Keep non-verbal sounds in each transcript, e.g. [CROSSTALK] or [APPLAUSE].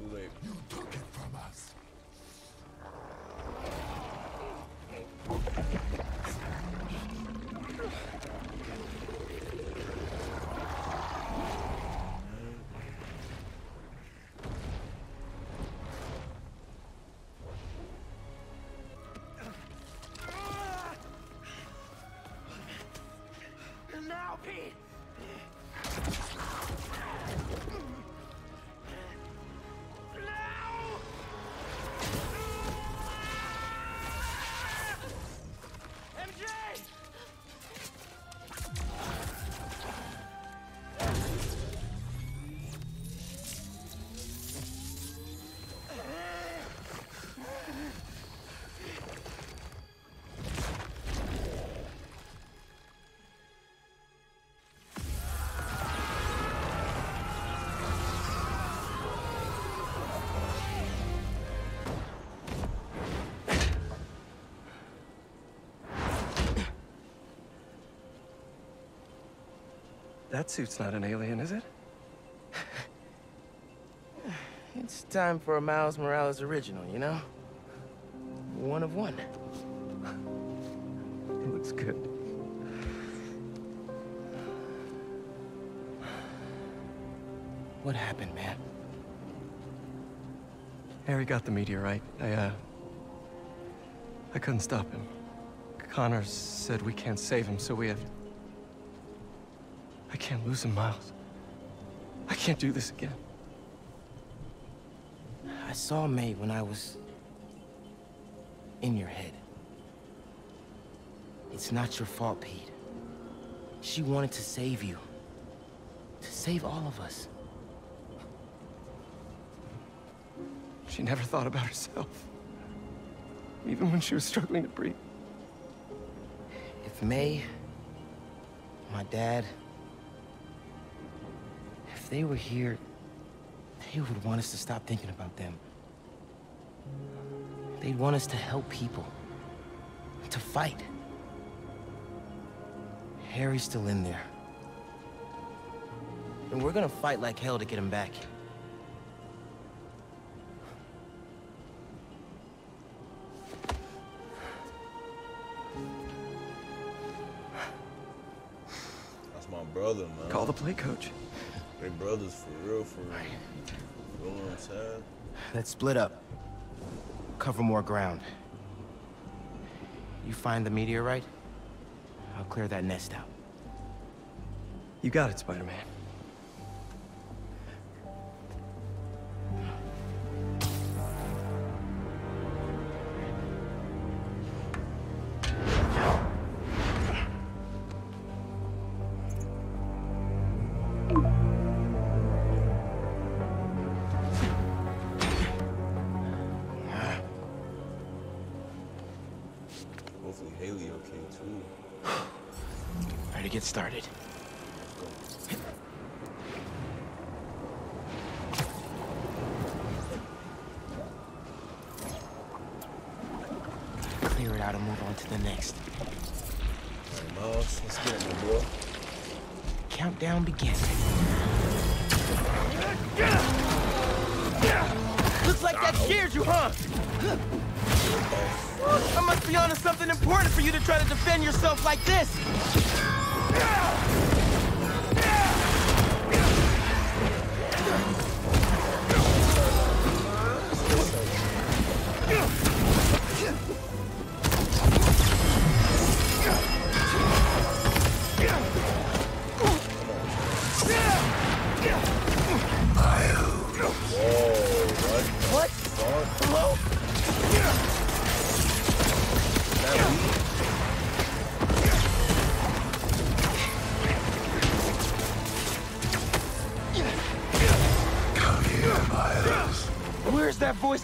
too late. You took it from us. That suit's not an alien, is it? [SIGHS] It's time for a Miles Morales original, you know? One of one. It looks good. What happened, man? Harry got the meteorite. I, uh... I couldn't stop him. Connor said we can't save him, so we have... I can't lose him, Miles. I can't do this again. I saw May when I was... in your head. It's not your fault, Pete. She wanted to save you. To save all of us. She never thought about herself. Even when she was struggling to breathe. If May, my dad, if they were here, they would want us to stop thinking about them. They'd want us to help people, to fight. Harry's still in there. And we're gonna fight like hell to get him back. That's my brother, man. Call the play coach. They brothers for real, for real. You know what I'm saying? Let's split up. Cover more ground. You find the meteorite, I'll clear that nest out. You got it, Spider-Man.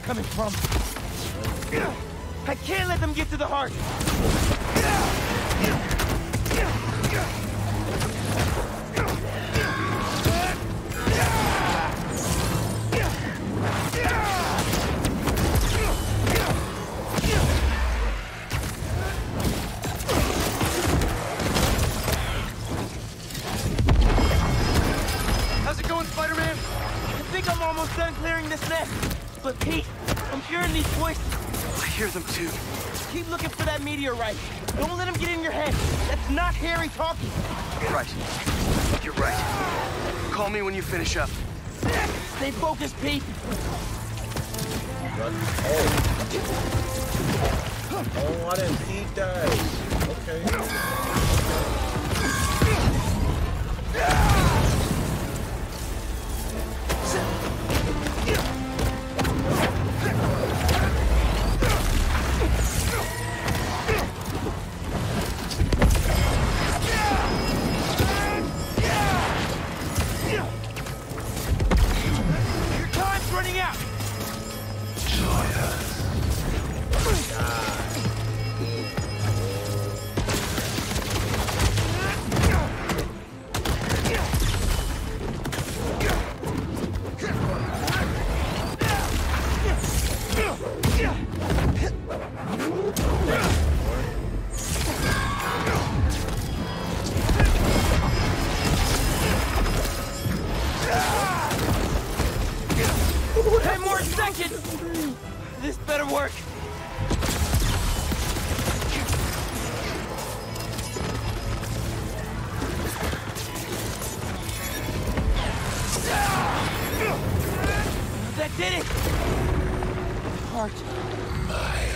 Coming from? I can't let them get to the heart. Finish up. Stay focused, Pete. Oh. Oh, I didn't eat that. It. Heart. Miles,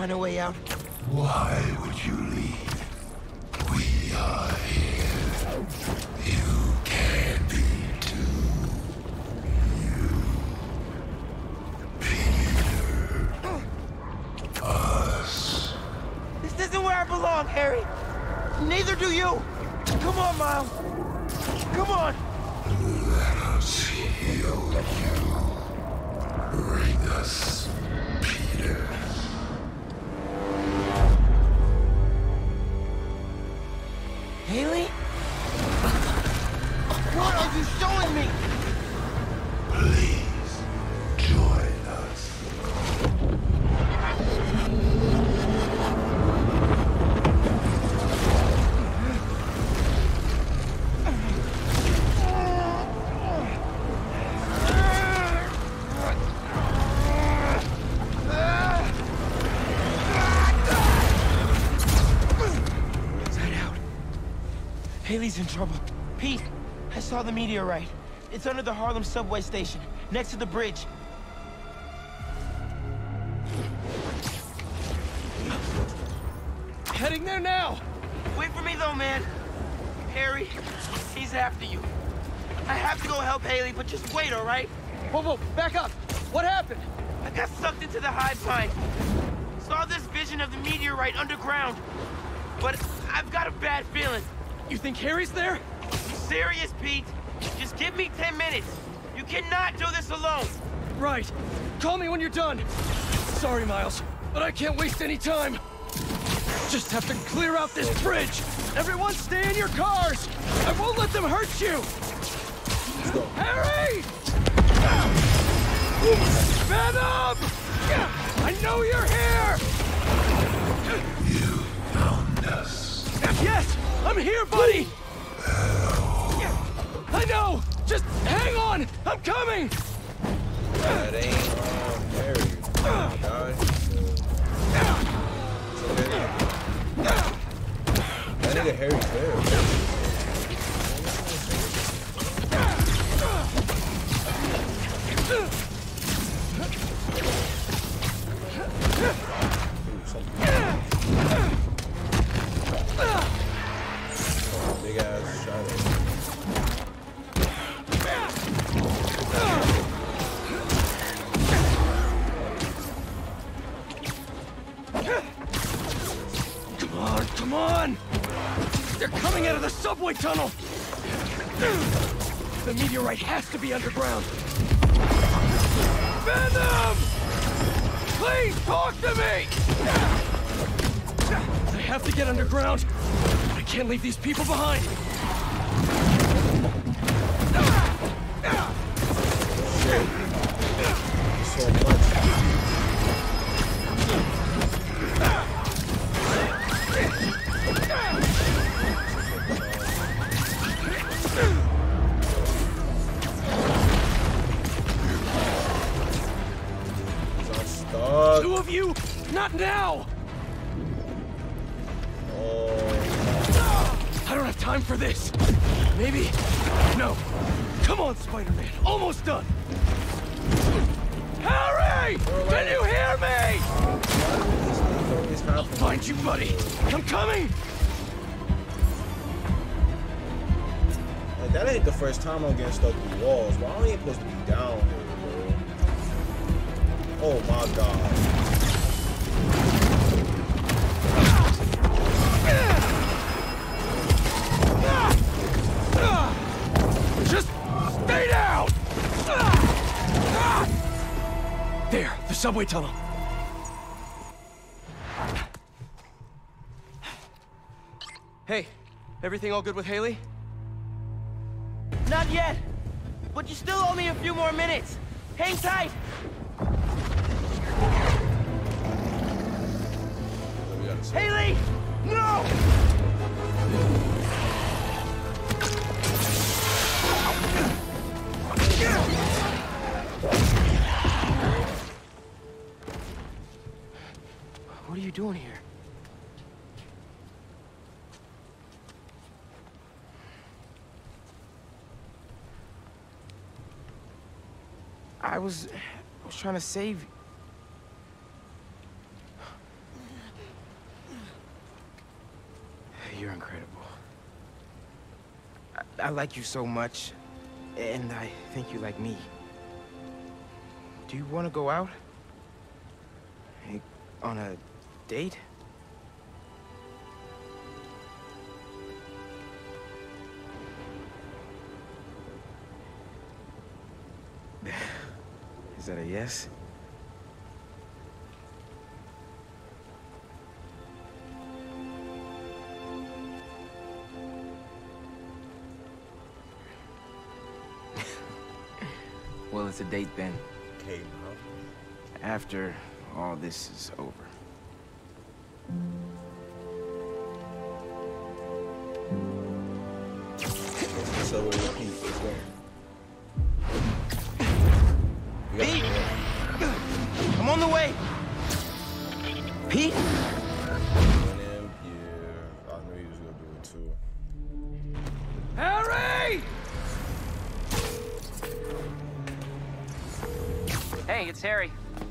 find a way out. Why would you Hailey's in trouble. Pete, I saw the meteorite. It's under the Harlem subway station, next to the bridge. Heading there now! Wait for me though, man. Harry, he's after you. I have to go help Hailey, but just wait, all right? Whoa, whoa, back up! What happened? I got sucked into the hive mind. Saw this vision of the meteorite underground. But I've got a bad feeling. You think Harry's there? You serious, Pete? Just give me 10 minutes. You cannot do this alone. Right. Call me when you're done. Sorry, Miles, but I can't waste any time. Just have to clear out this bridge. Everyone stay in your cars. I won't let them hurt you. Harry! Venom! I know you're here! You found us. Yes! I'm here, buddy! I know! Just hang on! I'm coming! That ain't um, Harry. That nigga Harry's there. Big ass on, Come on! They're coming out of the subway tunnel! The meteorite has to be underground! Venom! Please talk to me! I have to get underground. I can't leave these people behind. You? Not now! I don't have time for this. Maybe. No. Come on, Spider-Man. Almost done. Harry! Can you hear me? happening. Find you, buddy. I'm coming. Like, that ain't the first time I'm getting stuck through walls. Why are you supposed to be down here, bro? Oh my god. Stay down. There, the subway tunnel. Hey, everything all good with Hailey? Not yet! But you still owe me a few more minutes! Hang tight! We gotta say- Hailey! No! What are you doing here? I was... I was trying to save you. You're incredible. I, I like you so much, and I think you like me. Do you want to go out? Like, on a date? [SIGHS] Is that a yes? well, it's a date then, Now. after all this is over. So we repeat. Let's go.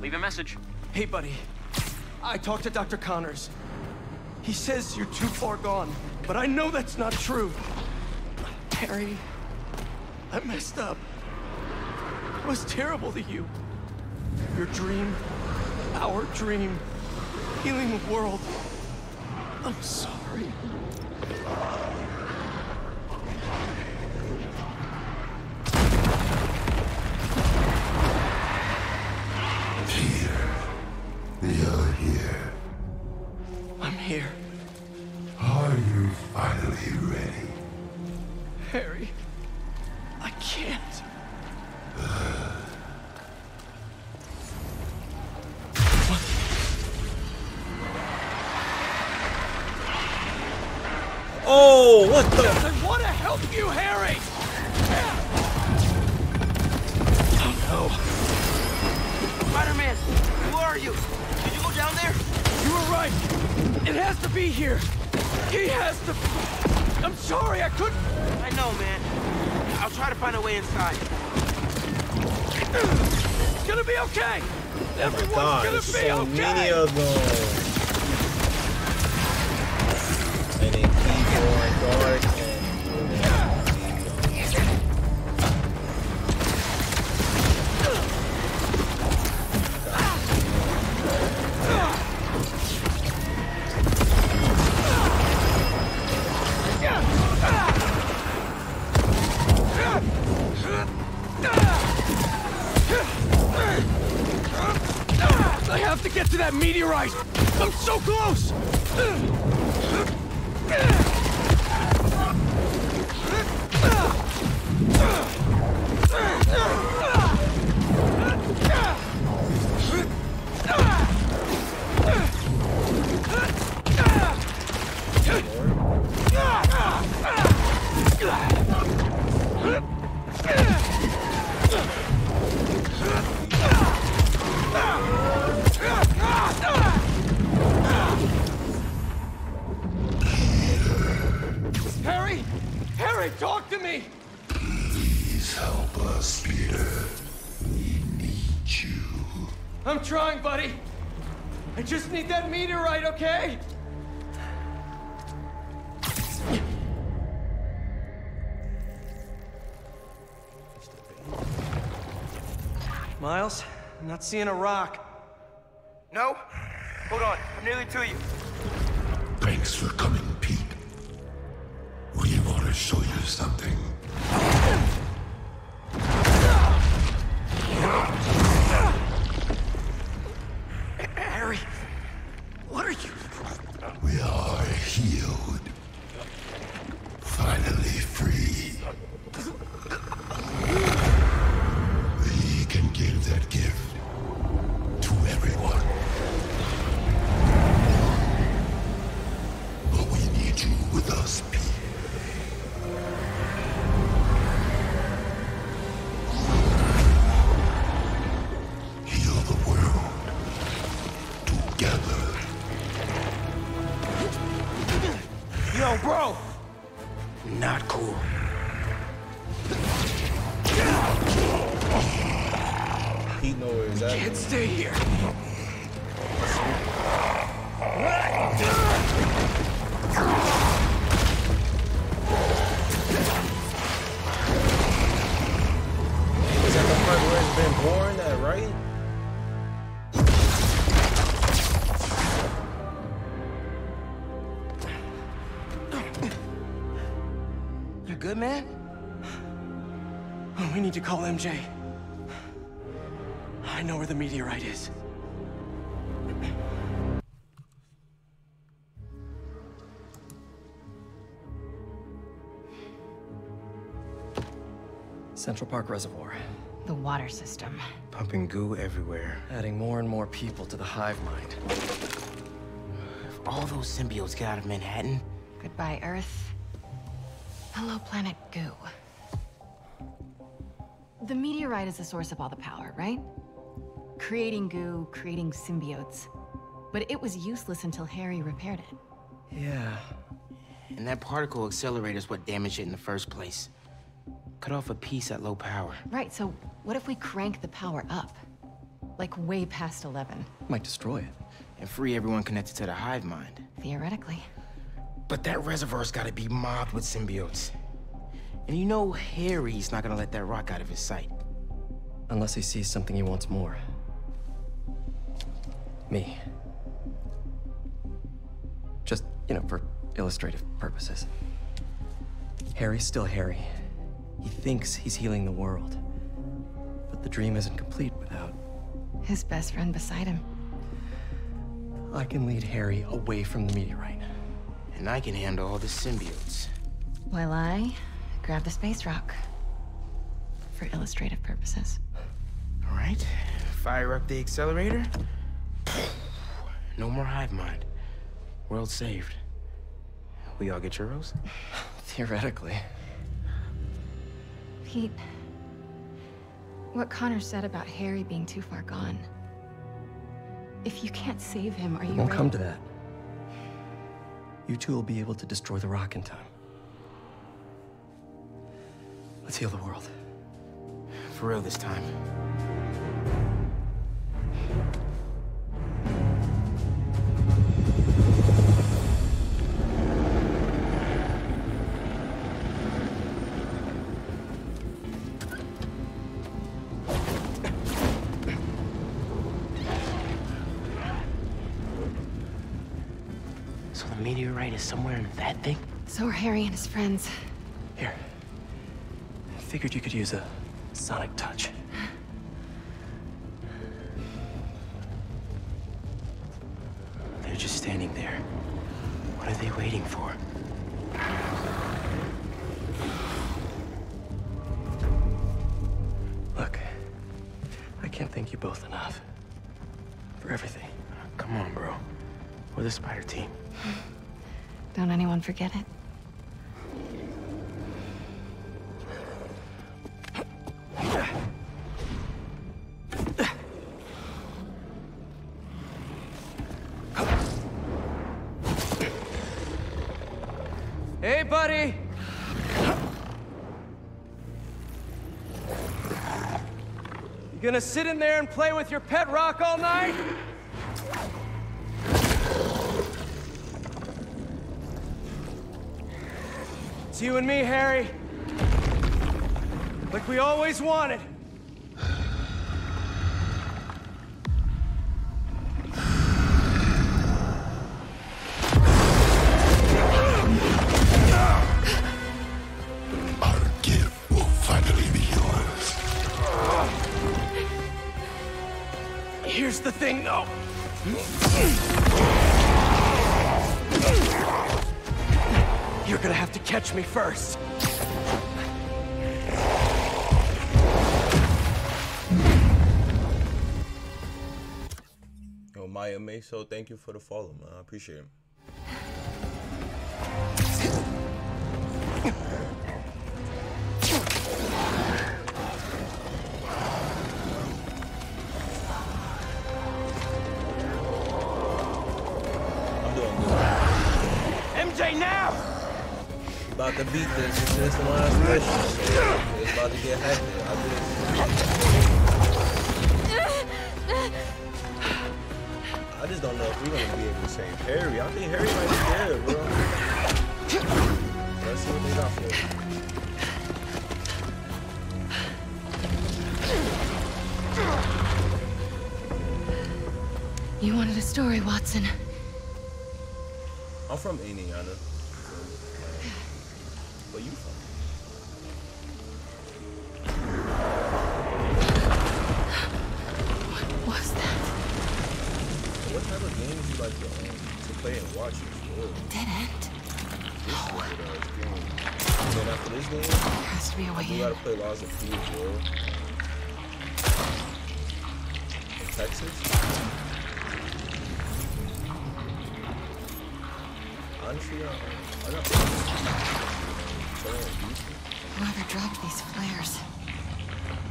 Leave a message. Hey, buddy. I talked to Dr. Connors. He says you're too far gone, but I know that's not true. Harry, I messed up. I was terrible to you. Your dream, our dream, healing the world. I'm sorry. That meteorite! I'm so close! Seeing a rock. Pete know where he's at. Can't stay here. Is that the part where it's been born? That right? You good, man? Oh, we need to call MJ. I know where the meteorite is. Central Park Reservoir, The water system. Pumping goo everywhere. adding more and more people to the hive mind. If all those symbiotes get out of Manhattan, Goodbye, Earth. Hello, planet Goo. The meteorite is the source of all the power, right? Creating goo, creating symbiotes. But it was useless until Harry repaired it. Yeah, and that particle accelerator is what damaged it in the first place. Cut off a piece at low power. Right, so what if we crank the power up? Like way past 11, might destroy it. And free everyone connected to the hive mind. theoretically. But that reservoir's gotta be mobbed with symbiotes. And you know Harry's not gonna let that rock out of his sight. Unless he sees something he wants more. Me. Just, you know, for illustrative purposes. Harry's still Harry. He thinks he's healing the world. But the dream isn't complete without. His best friend beside him. I can lead Harry away from the meteorite. And I can handle all the symbiotes. While I grab the space rock. For illustrative purposes. All right, fire up the accelerator. No more hive mind. World saved. We all get churros? [SIGHS] Theoretically. Pete, what Connor said about Harry being too far gone. If you can't save him, are you It won't ready? come to that. You two will be able to destroy the rock in time. Let's heal the world. For real this time. Somewhere in that thing? So are Harry and his friends. Here. I figured you could use a sonic touch. Forget it. Hey, buddy! You gonna sit in there and play with your pet rock all night? It's you and me, Harry. Like we always wanted. Gonna have to catch me first. Yo, Maya Meso, thank you for the follow, man. I appreciate it. From Indiana. Whoever dropped these flares.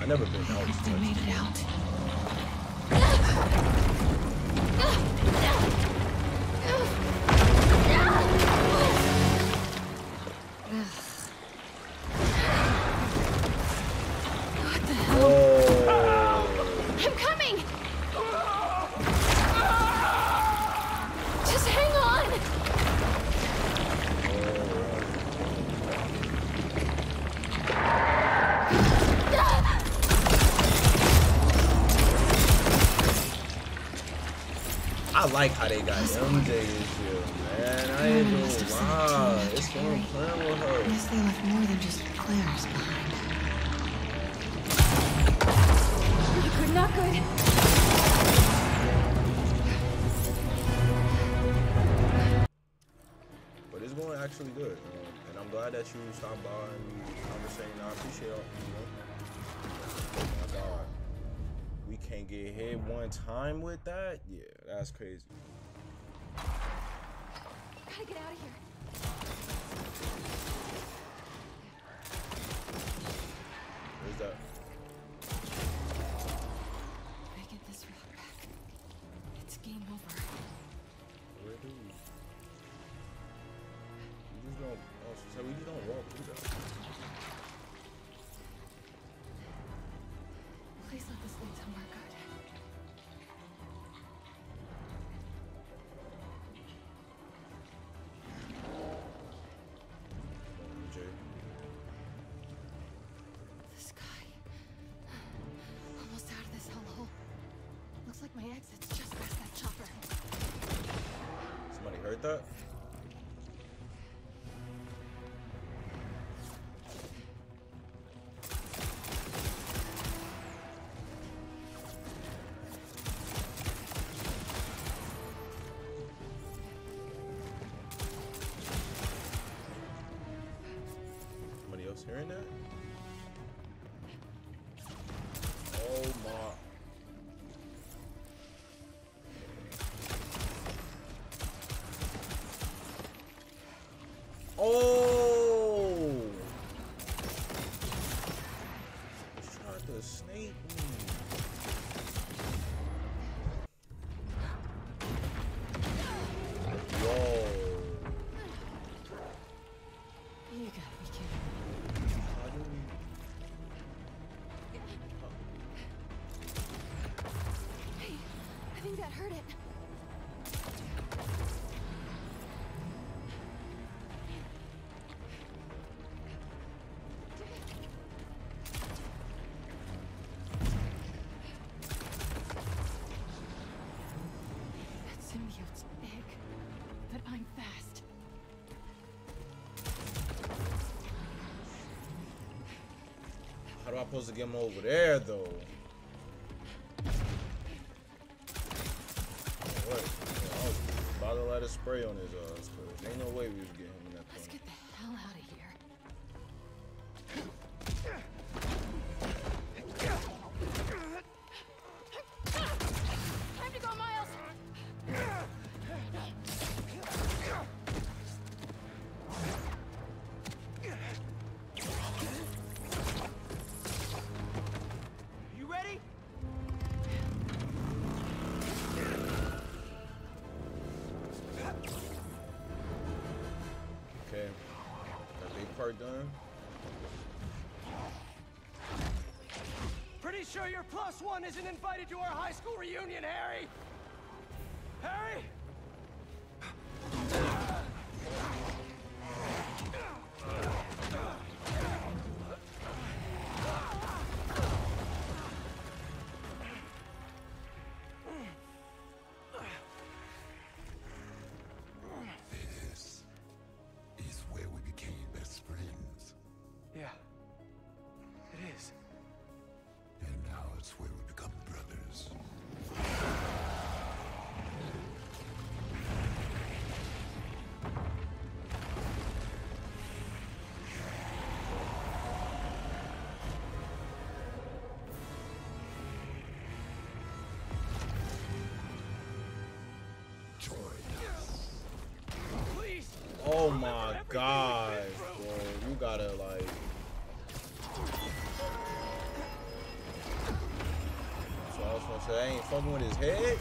I never been out. they made it out. I like how they got MJ this year, man. I ain't must have gonna sent lie. team It's fun playing with her. Guess they left more than just flares behind. Not good, not good. But it's going actually good, you know? and I'm glad that you stopped by and we conversating. I appreciate all, you know. Oh my God, we can't get hit one time with that. Yeah, that's crazy. Gotta get out of here. Where's that? hearing that? I'm fast. How do I supposed to get him over there though? What? I was about to let a spray on his ass, cause ain't no way we done. Pretty sure your plus one isn't invited to our high school reunion! Harry! God, bro. You gotta like. So I was gonna say, I ain't fucking with his head.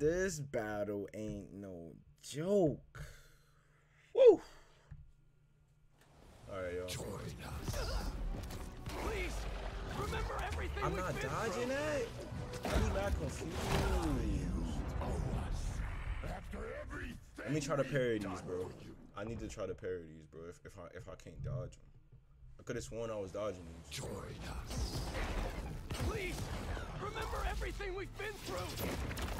This battle ain't no joke. Woo! Alright, yo. Join us. Please! Remember everything I'm we've not been dodging through. that. I'm not confused. Let me try to parry these, bro. I need to try to parry these, bro. If, if I if I can't dodge them, I could have sworn I was dodging these. Join us. Please! Remember everything we've been through!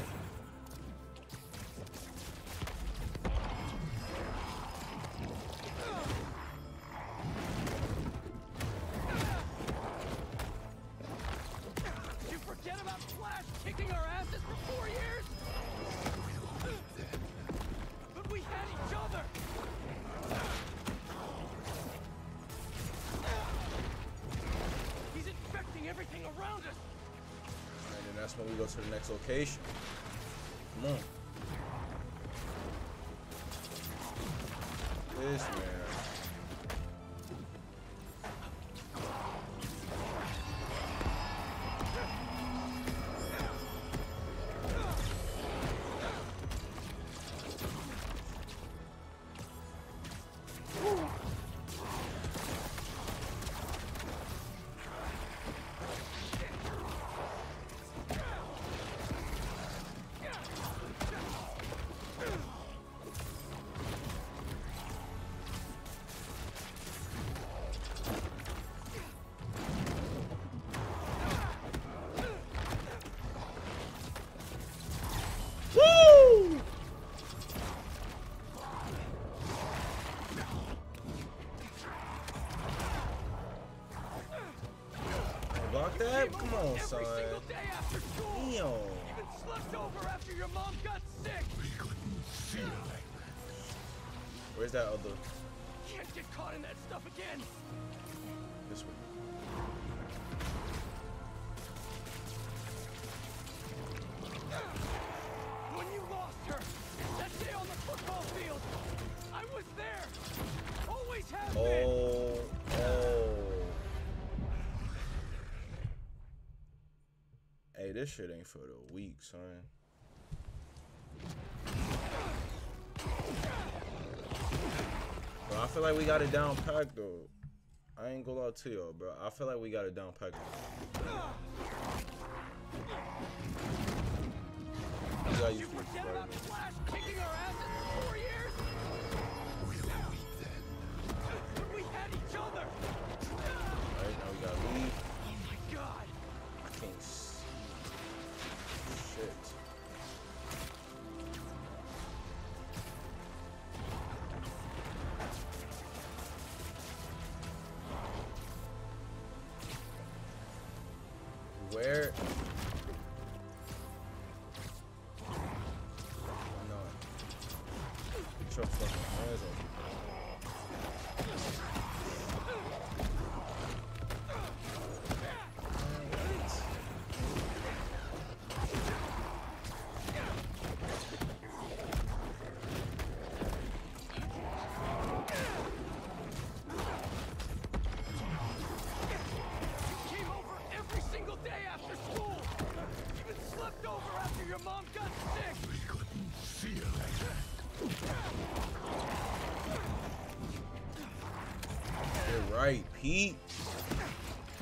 that's when we go to the next location. Come on. This man. on, Every son. Single day after school. Damn. Even slept over after your mom got sick. We couldn't feel. Where's that other? this shit ain't for the weak, son. Bro, I feel like we got it down packed, though. I ain't go out to y'all, bro. I feel like we got it down packed. Though. Got you, Where? Pete.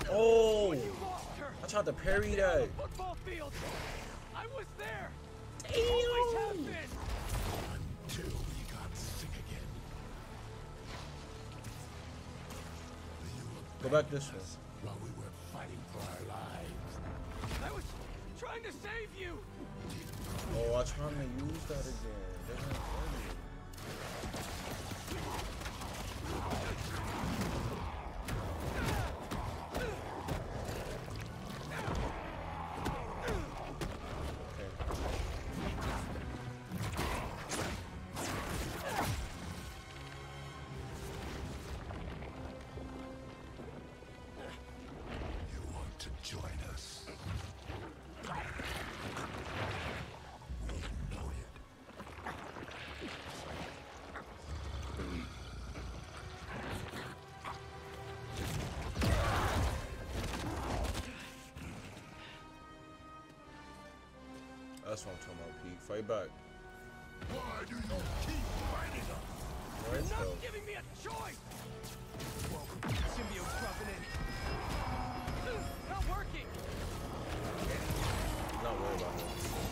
Oh, I tried to parry that. way back. Why do you keep fighting us? You're not giving me a choice! Whoa, symbiote's dropping in. Not working! Not worry about.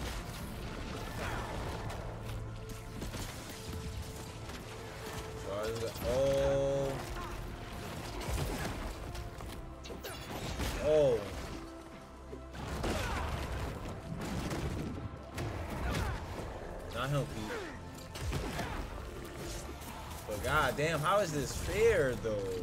damn, how is this fair though?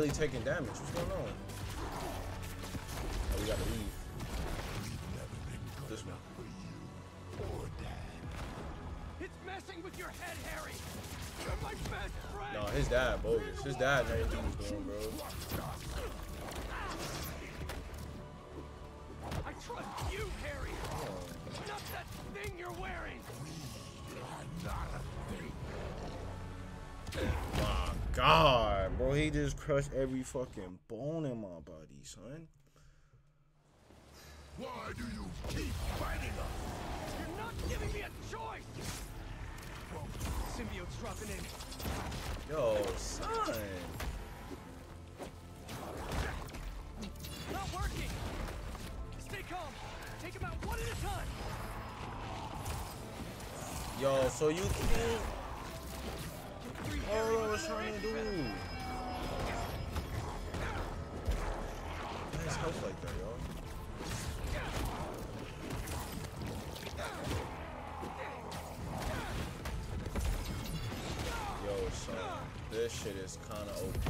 barely taking damage. What's going on? Crush every fucking bone in my body, son. Why do you keep fighting us? You're not giving me a choice! Whoa, symbiote's dropping in. Yo, son! Not working! Stay calm! Take him out one at a time! Yo, so you can't... Oh, what's trying to do? like that, y'all. Yo, son. this shit is kinda OP.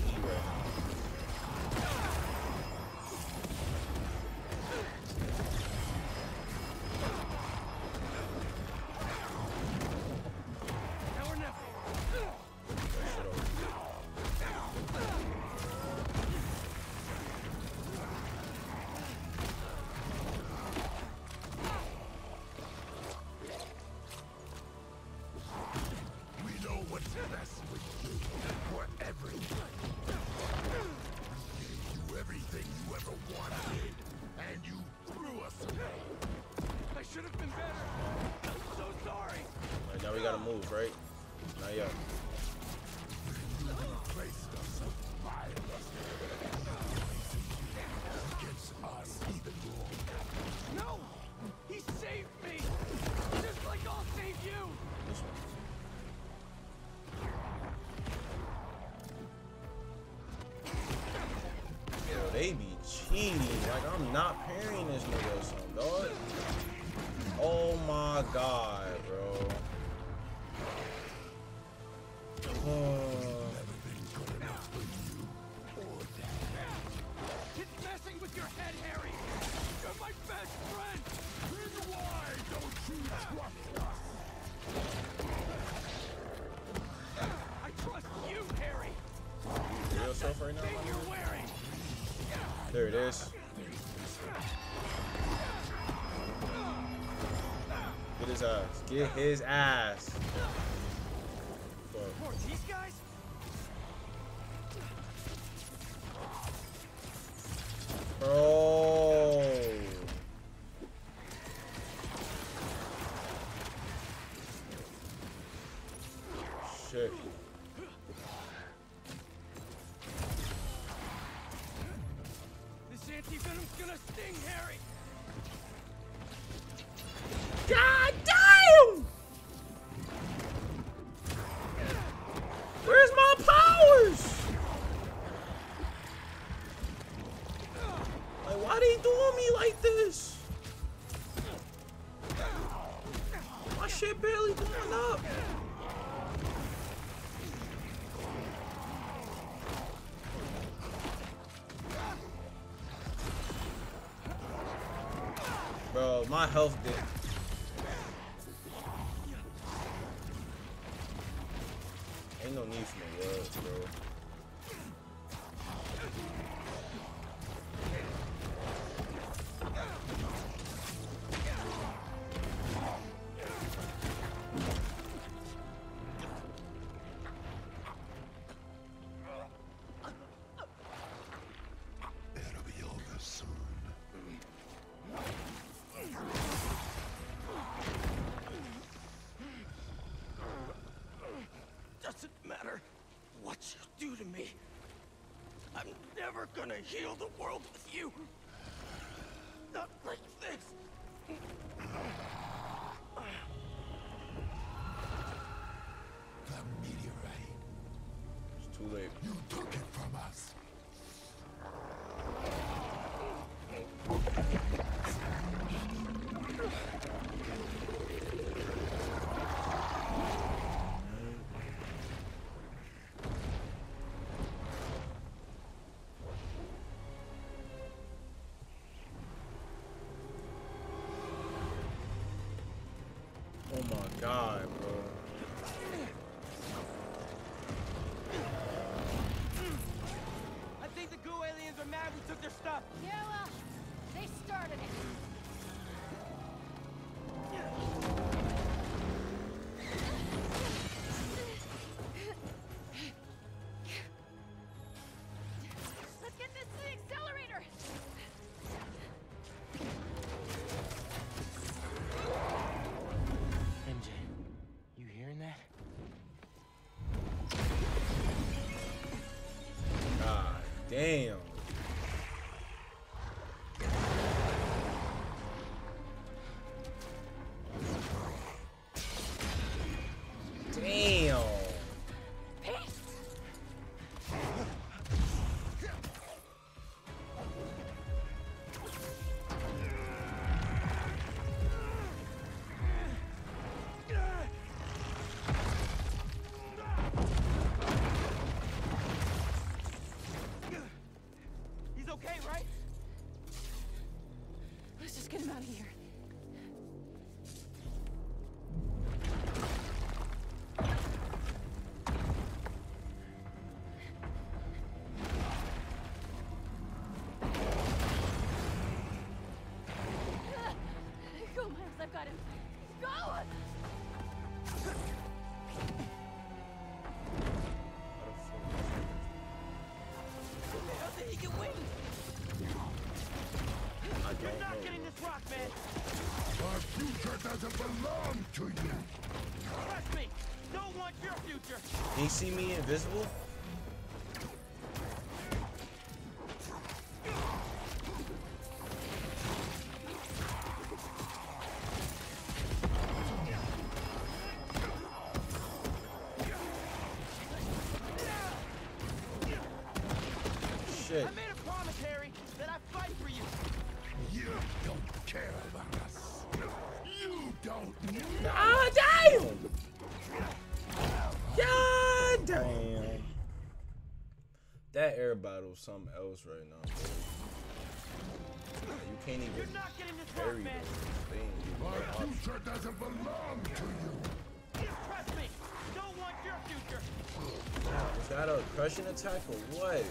gotta move, right? it is. Get his ass. Get his ass. These guys? Bro. my health did me. I'm never gonna heal the world with you. god, bro. I think the goo aliens are mad we took their stuff. Yeah, well, they started it. Brockman! Our future doesn't belong to you! Trust me! Don't your future! Can you see me invisible? care about us. You don't know. Oh, damn! God damn. That air bottle is something else right now, bro. You can't even You're not getting this carry man. My future doesn't belong to you. Trust me. Don't want your future. Was that a crushing attack or what?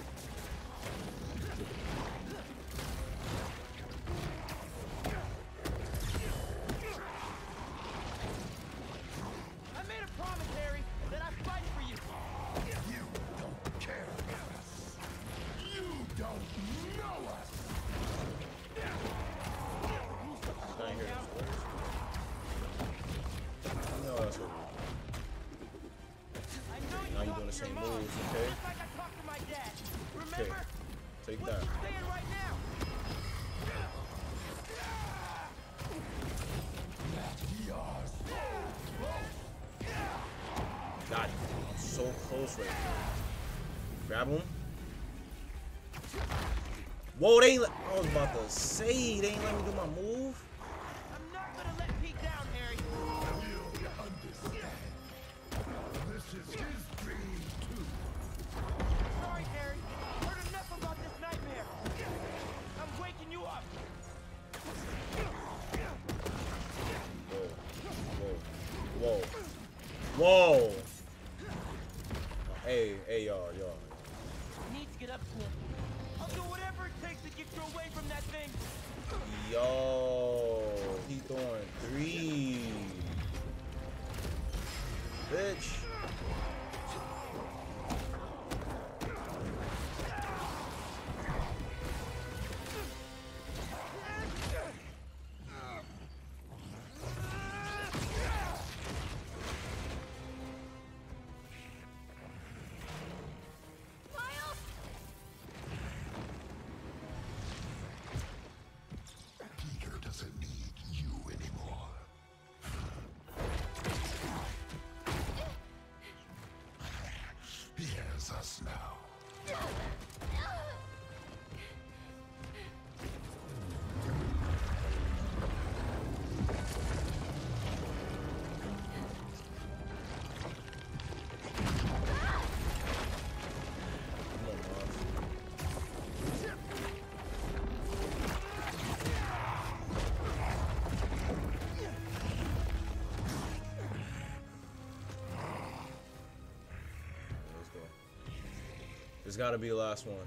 got to be the last one.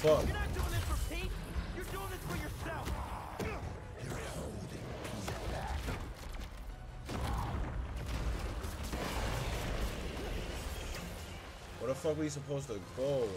Fuck. You're not doing this for Pete. You're doing this for yourself. Where the fuck were you supposed to go?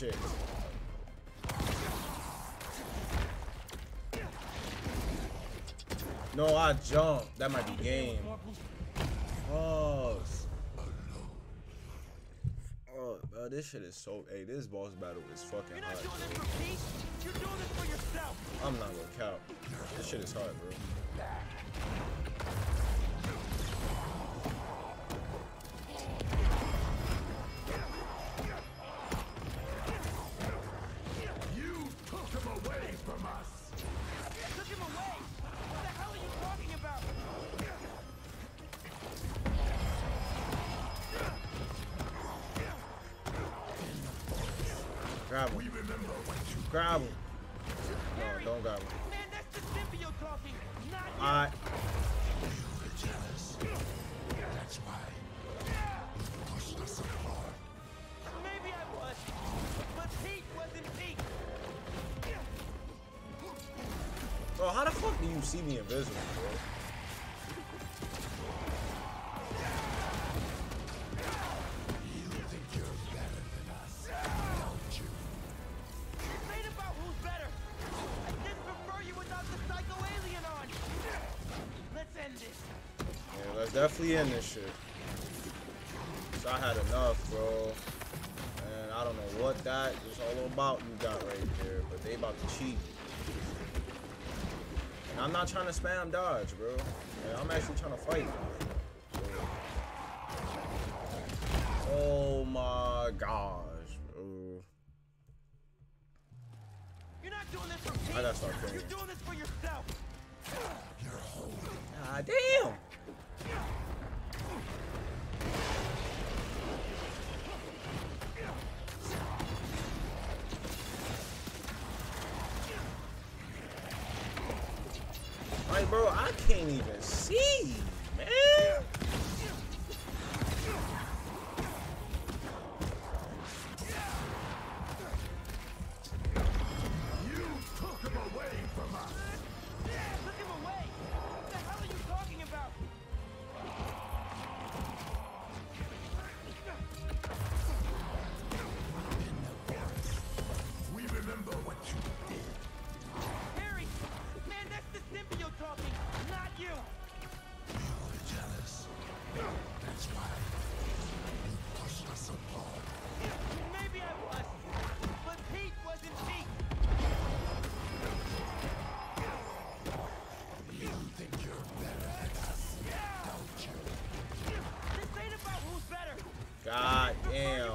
Shit. No, I jumped. That might be game. Oh. Oh, bro, this shit is so. Hey, this boss battle is fucking You're hard. doing this bro. for Pete. You're doing this for yourself. I'm not gonna count. This shit is hard, bro. Alien on. Let's end this. Yeah, let's definitely end this shit. 'Cause I had enough, bro. And I don't know what that is all about you got right there, but they about to cheat. I'm not trying to spam dodge, bro. I'm actually trying to fight. God damn.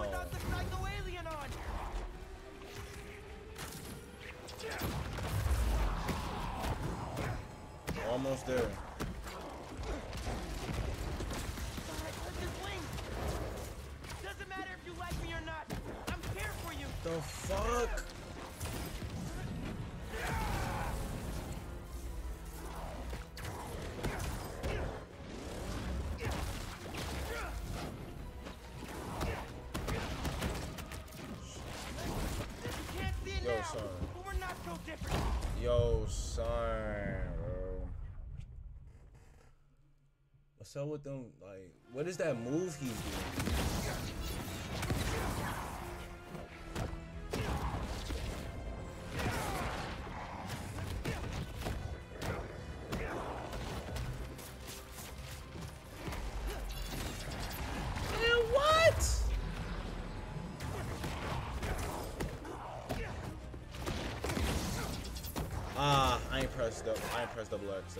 Almost there. so with them, like, what is that move he's doing? Ah, I ain't pressed up. I ain't pressed double X.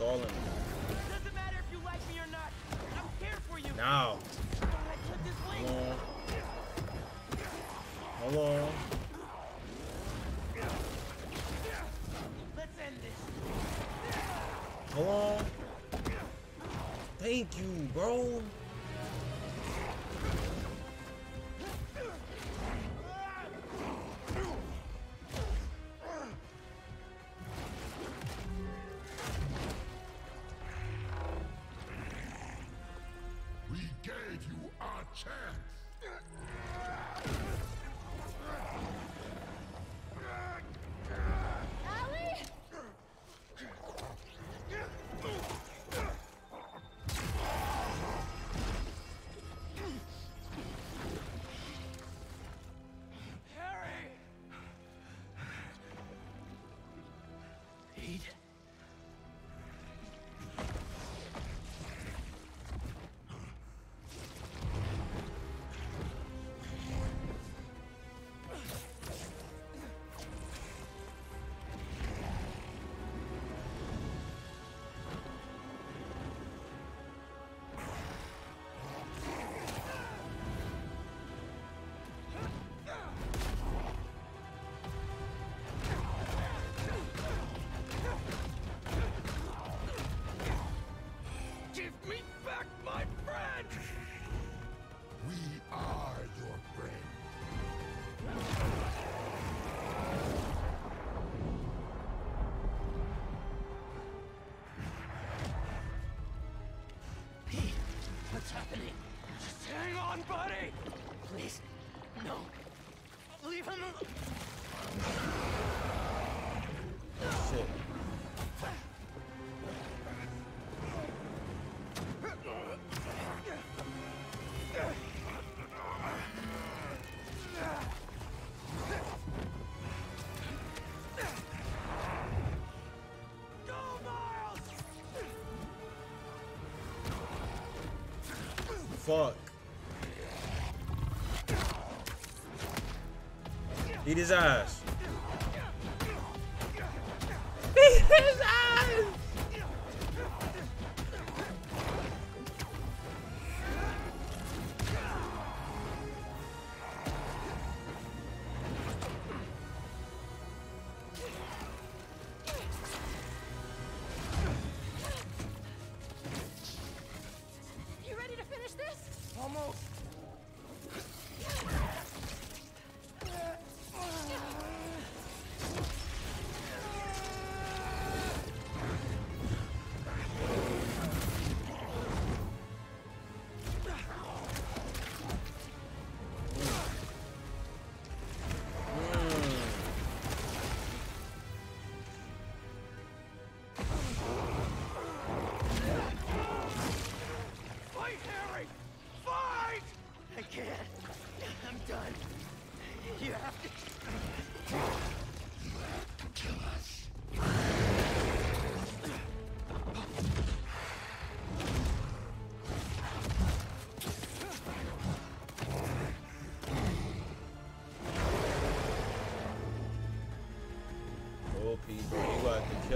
stalling. Doesn't matter if you like me or not. I'm here for you. Now. Hello. Let's end this. Hello. Thank you, bro. What's happening? Just hang on, buddy! Please, no. Leave him alone. Shit. fuck. Eat his ass.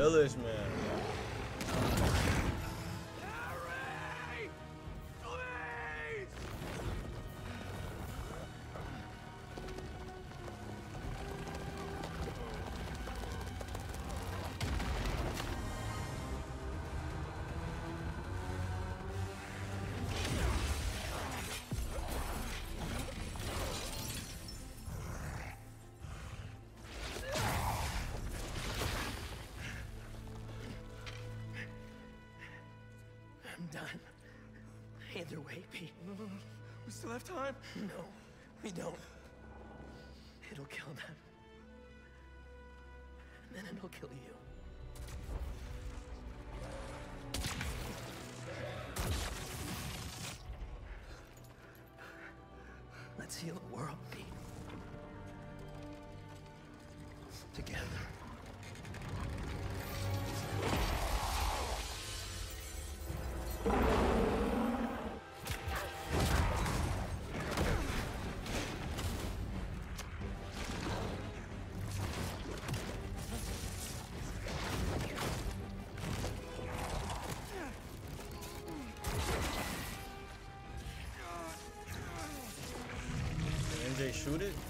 alışmış. done. Either way, Pete. No, no, no. We still have time. No, we don't. It'll kill them. And then it'll kill you. Let's heal the world, Pete. Together. NJ shoot it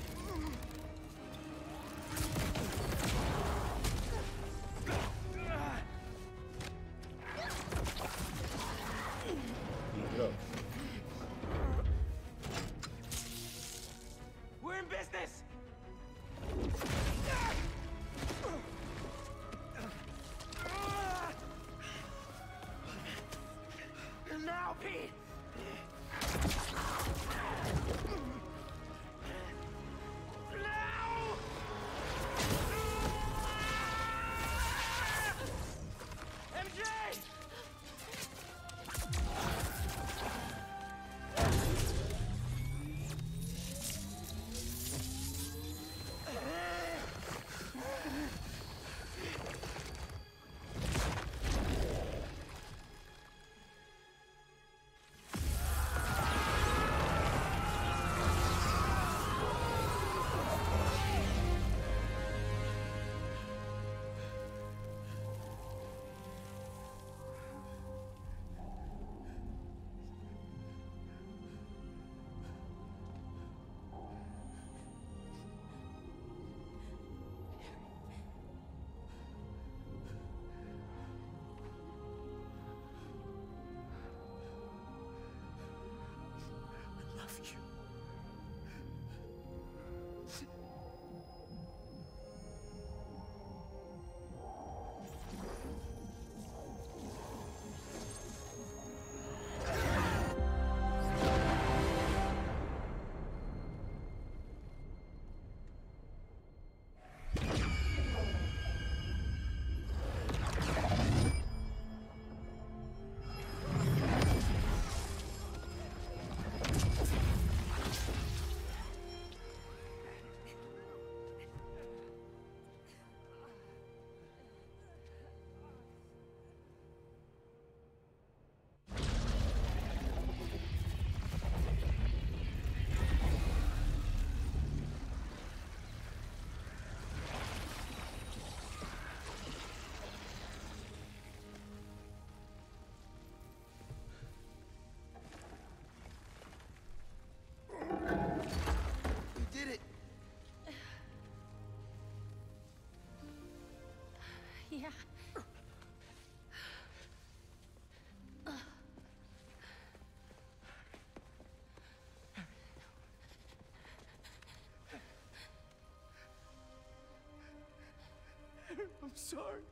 I'm sorry.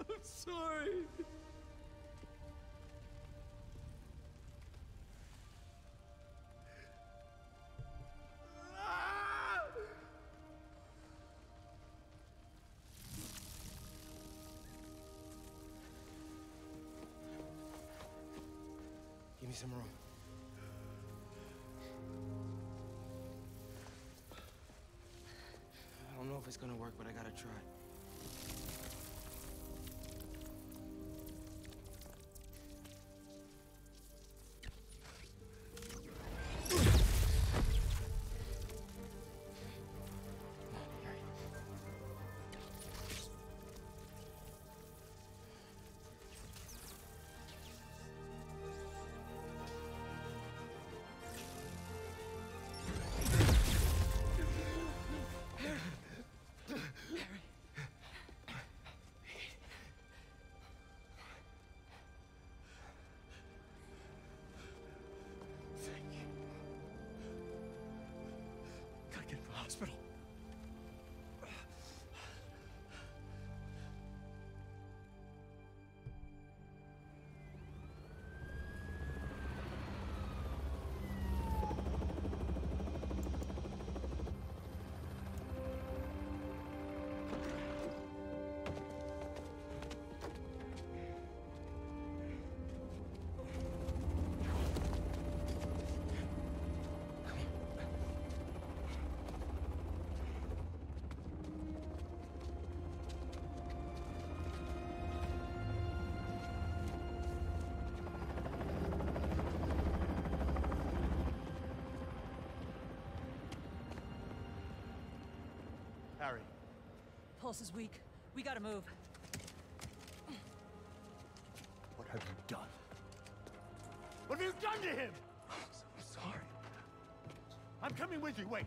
I'm sorry. Give me some room. If it's gonna work, but I gotta try. Pulse is weak. We gotta move. What have you done? What have you done to him? [SIGHS] I'm sorry. I'm coming with you, wait.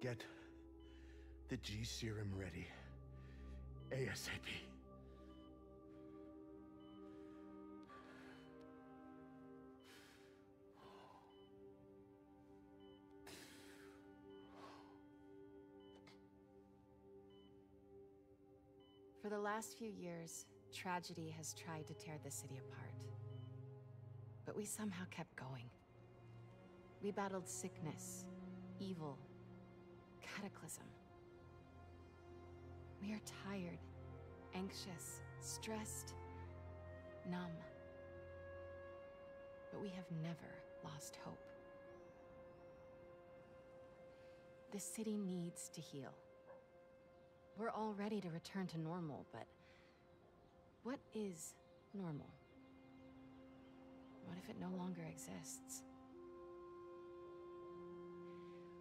Get the G serum ready. ASAP. For the last few years, tragedy has tried to tear the city apart. But we somehow kept going. We battled sickness, evil, cataclysm. We are tired, anxious, stressed, numb. But we have never lost hope. The city needs to heal. We're all ready to return to normal, but what is normal? What if it no longer exists?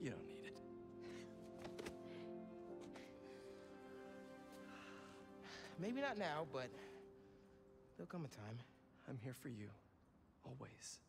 You don't need it. Maybe not now, but there'll come a time. I'm here for you, always.